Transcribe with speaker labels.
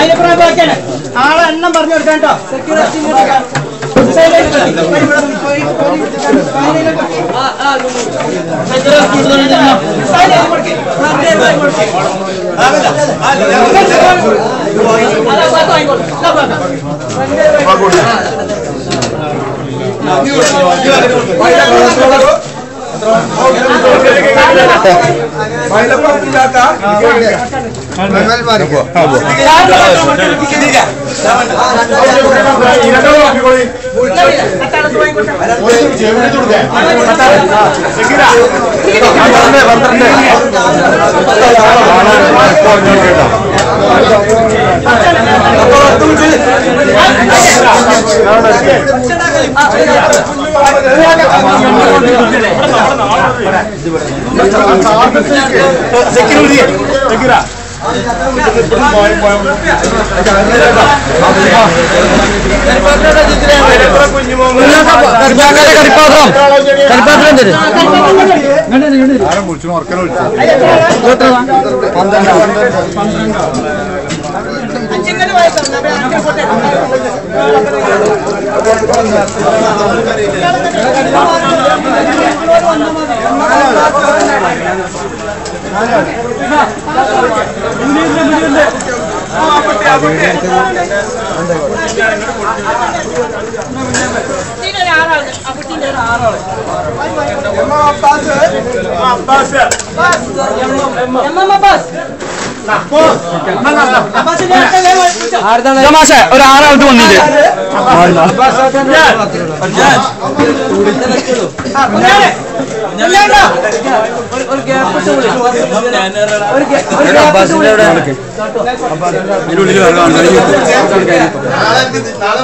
Speaker 1: അതിനപ്പുറം ബാക്കിയാണ്. ആളെ എണ്ണം പറഞ്ഞു കൊടുക്കാൻ കേട്ടോ. സെക്യൂരിറ്റി പന്ത്രണ്ട് കേട്ടോ അഞ്ചിങ്ങനെ വായിക്കണം അഞ്ച് പോട്ടെ അബ്ബാസ് അബ്ബാസ് എം എം അബ്ബാസ്
Speaker 2: തമാശ ഒരു ആറാമത് വന്നില്ലേ
Speaker 3: നാളെ